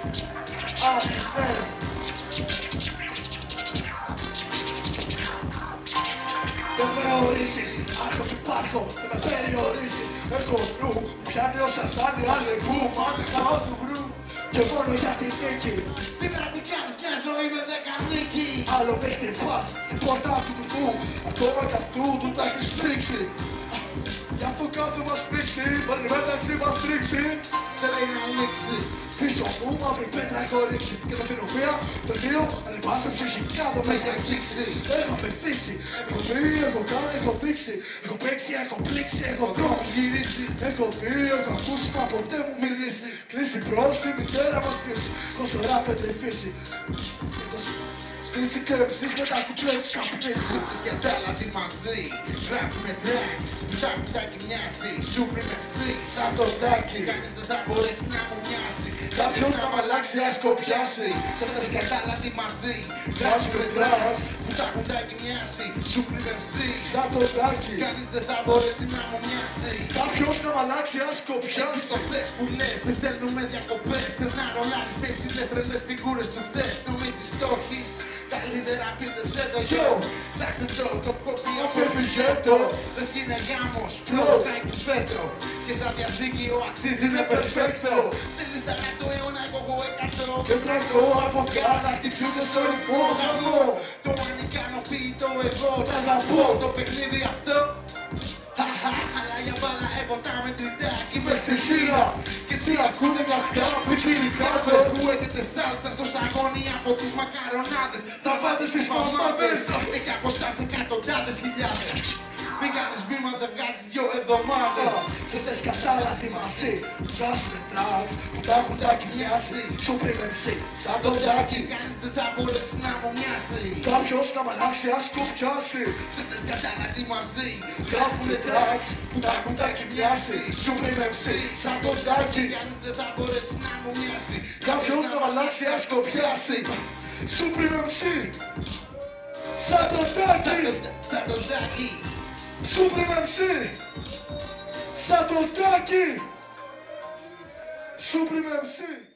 Αχμές Δεν με ορίσεις, άρχω του υπάρχω, δεν με περιορίσεις Έχω νου, πιάνει όσα φτάνει αλεπού, μάτε χαό του γκρου Και μόνο για την νίκη Τι να την κάνεις μια ζωή με δέκα νίκη Άλλο παίχτη πας, στην πόρτα του του νου Ακόμα κι αυτού του τα έχεις πρίξει Γι' αυτό κάθε μας πρίξει, παίρνει μεταξύ μας τρίξει Δεν λέει να λήξει Πίσω μου μαύρη πέτρα έχω ρίξει. Και το οποία το δύο ανεβάσα ψυχικά το με έχει αγγίξει Έχω πεθύσει, έχω δει, έχω κάνει, έχω δείξει Έχω παίξει, έχω πλήξει, έχω δρόμους γυρίσει. Έχω δει, έχω ακούσει, μα ποτέ μου μιλήσει. Κλείσει μπρος και η μητέρα μας πίσει Πως το ράπ πετρεφίσει Στήσει και εμείς με τα κουπλέ τους καπνίσει Και τα άλλα τι μαζί Γράφουμε tracks Που τα κουτάκι μοιάζει Supreme MC Σαν το τάκι Κανείς δεν θα μπορέσει να μου μοιάζει Κάποιον να μ' αλλάξει ας κοπιάσει. Σε αυτές και τα άλλα τι μαζί. Γράφουμε τρας Που τα κουτάκι μοιάζει Supreme MC Σαν το τάκι Κανείς δεν θα μπορέσει να μου μοιάζει Κάποιος να μ' αλλάξει ας Έτσι κοπιάσει. Το θες που λες, σε στέλνουμε διακοπές. Θες να ρολάρεις με υψηλές τρελές φιγούρες του θες. Νομίζεις το έχεις, καλύτερα πίστεψε το yo Ψάξε το, το κόπι Απέφυγε το. Λες κι είναι γάμος, Flow. φλόγο κάνει φέτο Και σαν διαζύγιο αξίζει Είναι είναι perfecto Θέλεις τα το αιώνα, εγώ έχω εκατό Και τρακώ από κάνα χτυπιούνται στο ρυθμό γαμό Το ανικανοποιητό εγώ, Τα τα αγαπώ. αγαπώ Το παιχνίδι αυτό μετρητάκι Μες στη χείρα Και τι ακούνε μια χτάπη Κάτω τσιρικάδες που έχετε σάλτσα στο σαγόνι από τους μακαρονάδες. Τα πάτε στις μαμάδες Έχει αποστάσει εκατοντάδες χιλιάδες Μην κάνεις βήμα δεν βγάζεις δυο εβδομάδες. Σε θες κατάλατη μαζί Βγάζουμε τρaks που τα έχουν τα κοιμιάσει Supreme MC Σαν το τάκι Κανείς δεν θα μπορέσει να μου μοιάσει. Κάποιος να μ' αλλάξει ας κοπιάσει Σε θες κατάλατη μαζί Γράφουνε τρaks που τα έχουν τα κοιμιάσει Supreme MC Σαν το τάκι Κανείς δεν θα μπορέσει να μου μοιάσει. Κάποιος να μ' αλλάξει ας κοπιάσει Supreme MC Σαν το τάκι Σαν το ζάκι Σούπερ Μανσί, σαν το τάκι, Σούπερ Μανσί.